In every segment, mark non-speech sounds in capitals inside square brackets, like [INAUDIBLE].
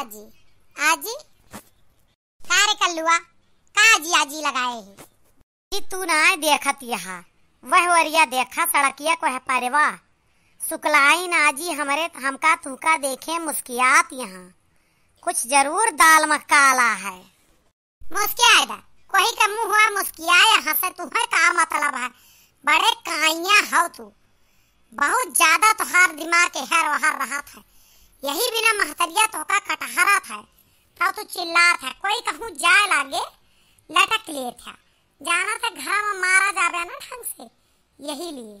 आजी आजी? का रे कल्लुआ का जी आजी लगाए है। कि तू ना देखत यहाँ। वह वरिया देखा सड़किया को है पारेवा। सुकलाई नाजी हमरे, हमका तुका देखे मुस्कियात यहाँ। कुछ ज़रूर दाल मकाला है। मुस्कियाए दा कोई का मुँह हुआ मुस्कियाए हंसे तुम्हारे का मतलब है? बड़े काइया हो तू। बहुत ज़्यादा तुहार दिमाग के हर वहर रहा था यही बिना महतरिया तो का कटहरा था। तब तू चिल्ला था, कोई कहूँ जाए लागे, लटक लिए था। जाना था घर में मारा जाबे ना ढंग से, यही लिए।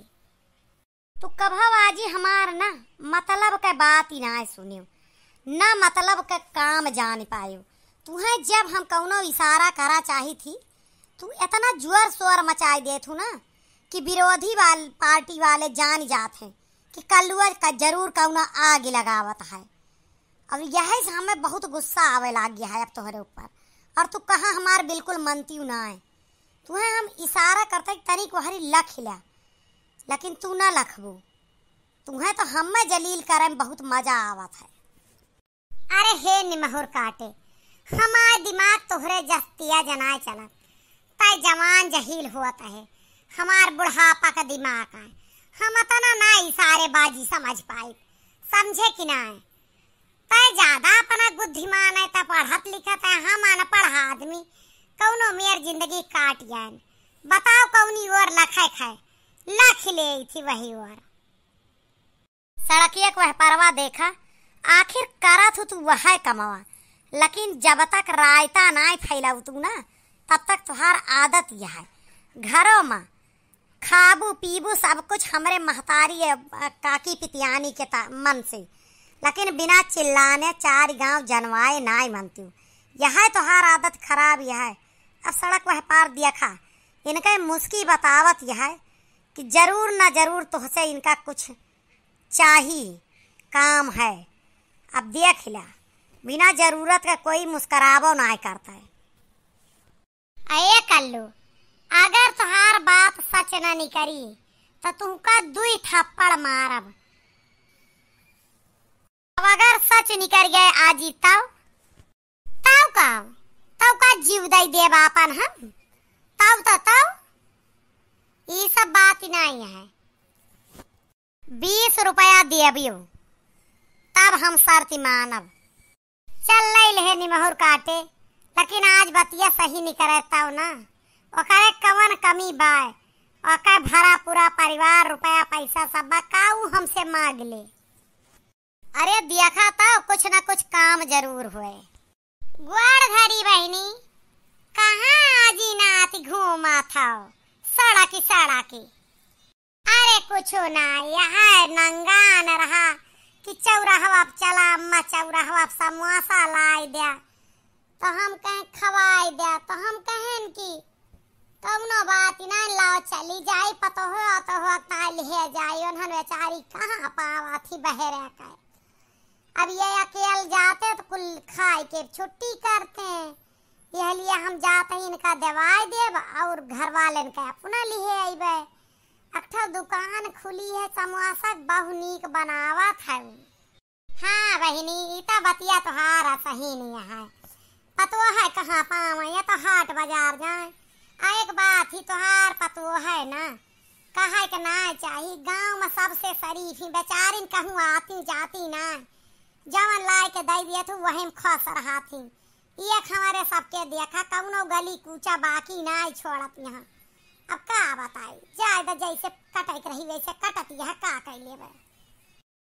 तू कभव आजी हमार ना मतलब के बात ही ना सुनियो, ना मतलब के काम जान पायो। तुम्हें जब हम कौनो इशारा करा चाही थी, तू इतना ज़ोर शोर मचाई दे थू ना, कि विरोधी वाल, पार्टी वाले जान जाते हैं। कि कल्लुआ का ज़रूर कौनो आग लगावत है। अब यही से हमें बहुत गुस्सा आवे लग गया है अब तोहरे ऊपर। और तू कहाँ हमार बिल्कुल मनती ना है। तुम्हें हम इशारा करते तनिक वहरी लख हिला लेकिन तू ना लखबू। तुम्हें तो हमें जलील करे में बहुत मज़ा आवत है। अरे हे निमहुर काटे, हमार दिमाग तोहरे जस्तिया जनाए चलत। तय जवान जहील हुआ है। हमार बुढ़ापा का दिमाग है हम अतना ना इशारे बाजी समझ पाए। समझे कि ना है तय ज़्यादा अपना बुद्धिमान है, त पढ़त लिखत है, हम अनपढ़ आदमी। कौनो मेर ज़िंदगी काट जाए बताओ कौनी ओर लखे खाए लख ले थी वही ओर सड़किया को परवा देखा, आखिर करत हो तू वह कमावा। लेकिन जब तक रायता ना फैलाऊ तू ना, तब तक तुहार आदत यह है। घरों में खाबू पीबू सब कुछ हमारे महतारी है, काकी पितियानी के मन से। लेकिन बिना चिल्लाने चार गाँव जनवाए ना मनती हूँ। यह तुहार आदत खराब यह है। अब सड़क वह पार देखा इनका मुस्की बतावत यह है कि ज़रूर ना ज़रूर तुहसे इनका कुछ चाहिए, काम है। अब देख ला, बिना ज़रूरत का कोई मुस्करावो ना करता है। अये कल्लू। अगर तुहार बात सच न निकरी तो तुमका दुई थप्पड़ मारब। अब अगर सच निकल गए आजी तब तब का तब का जीव दई देब अपन हम? तब तो तब ये सब बात नहीं है। बीस रुपया देबियो, तब हम शर्त मानब। चल नहीं ले निमहुर काटे, लेकिन आज बतिया सही निकले तब ना। ओकरे कवन कमी बाय ओकर भरा पूरा परिवार, रुपया, पैसा सब काऊ हमसे मांग ले अरे देखा तो कुछ ना कुछ काम ज़रूर हुए। ग्वार धरी बहनी, कहाँ आजी नाती घूमा था सड़क सड़क अरे कुछ ना, यहाँ न रहा कि चौराहवा पे चला, अम्मा चौराहवा पे समोसा लाई दिया। तो हम कहें खवाई दिया तो हम कहें कि कौनो बात ना लाओ, चली जाई, पतो हो तो हो, ताल ले जाई उन्हन बेचारी कहाँ पावा थी बहरे का अब ये अकेले जाते तो कुल खाए के छुट्टी करते हैं। यह लिए हम जाते हैं, इनका दवाई देब, और घर वाले का अपना लिए अबे अक्ठा दुकान खुली है, समोसा बहु नीक बनावत है। हाँ बहिनी इता बतिया तोहार सही नहीं है। पतो है कहाँ पावा ये तो हाट बाज़ार जाए। एक बात ही तोहार पतो है ना। कहा के ना चाहिए? गाँव में सबसे शरीफ ही बेचारिन कहूँ आती जाती ना जवन लाए के दई दिए थे वही में रहा थी एक हमारे सबके देखा, कौनो गली कूचा बाकी ना छोड़त यहाँ। अब का बताई? ज़्यादा जैसे कटक रही, वैसे कटत यह का कैले बे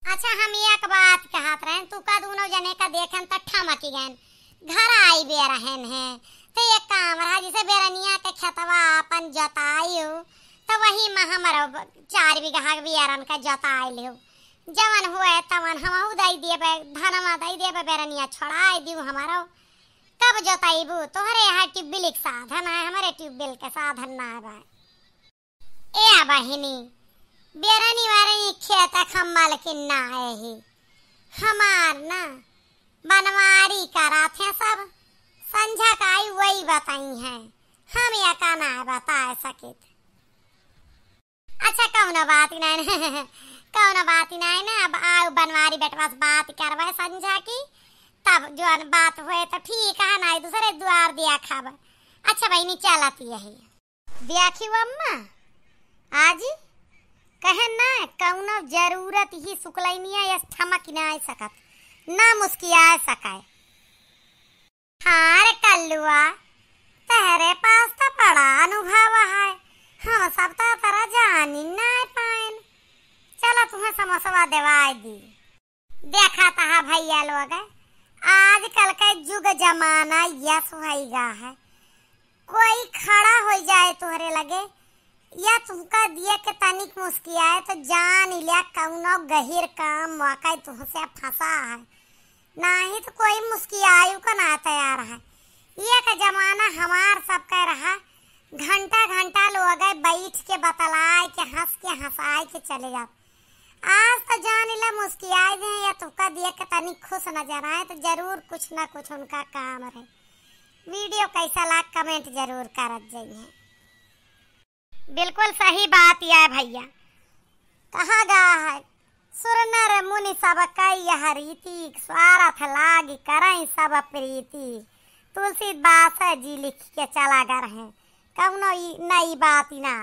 अच्छा हम एक बात कहत रहे, तू का दोनों जने का देखन त ठमक गए घर आई बे रहन है। तो काम रहा, जैसे बेरनिया के खेतवा अपन जोताई तो वही में हमारा चार बीघा बियारन का जोताई लियो जवन हुए तवन हम दई दिए बे धनमा दई दिए बे बेरनिया छोड़ाई दियो हमारो। कब जोताईबू तोहरे यहाँ ट्यूबवेल के साधन है, हमारे ट्यूबवेल के साधन ना है ए बहिनी, बेरनी वारनी खेत खम्मल के ना है ही हमार ना, बनवारी करा थे सब। संझा वही बताई है। हम या का ना बता सके अच्छा कौन बात ही नहीं [LAUGHS] कौन बात ही नहीं ना। अब आओ बनवारी बेटवा से बात करवाए संझा की। तब जो बात हुए तो ठीक है ना दूसरे द्वार दिया खाब। अच्छा बहनी चलती है। देखी अम्मा? आज? कहे ना कौनो ज़रूरत ही सुकलैनिया या ठमक ना सकत, ना मुस्किया सकाए हाँ कल्लुआ। तेरे पास तो बड़ा अनुभव है। हम सब तो तरह जानी ना पाएन। चलो तुम्हें समोसा देवाई दी। देखा था भैया लोग, आजकल का युग जमाना यस होगा है। कोई खड़ा हो जाए तुहरे लगे, या तुमका दिए के तनिक मुस्कियाए तो जान लिया कौनो गहिर काम वाकई तुमसे फंसा है। नहीं तो कोई मुस्कियायु का ना तैयार है। ये का जमाना हमार सब का रहा। घंटा घंटा लोग बैठ के बतलाए के हंस के हंसाए के चले जाओ। आज तो जान ला मुस्कियाए दे या तुमका दिए के तनिक खुश नज़र आए तो ज़रूर कुछ ना कुछ उनका काम रहे। वीडियो कैसा लाग, कमेंट ज़रूर करत जाइए। बिल्कुल सही बात यह भैया। कहा गया है? सुरनर मुनि सब कई यह रीति, स्वार्थ लाग करई सब प्रीति। तुलसीदास जी लिख के चला गए है कौनो नई बात ना